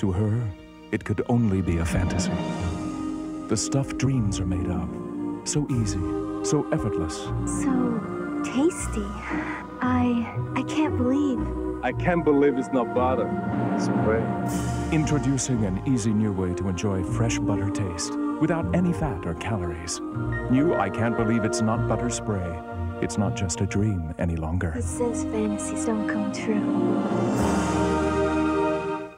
To her, it could only be a fantasy. The stuff dreams are made of. So easy, so effortless. So tasty. I I can't believe. I can't believe it's not butter. It's bread. Introducing an easy new way to enjoy fresh butter taste without any fat or calories. New I Can't Believe It's Not Butter Spray. It's not just a dream any longer. It says fantasies don't come true?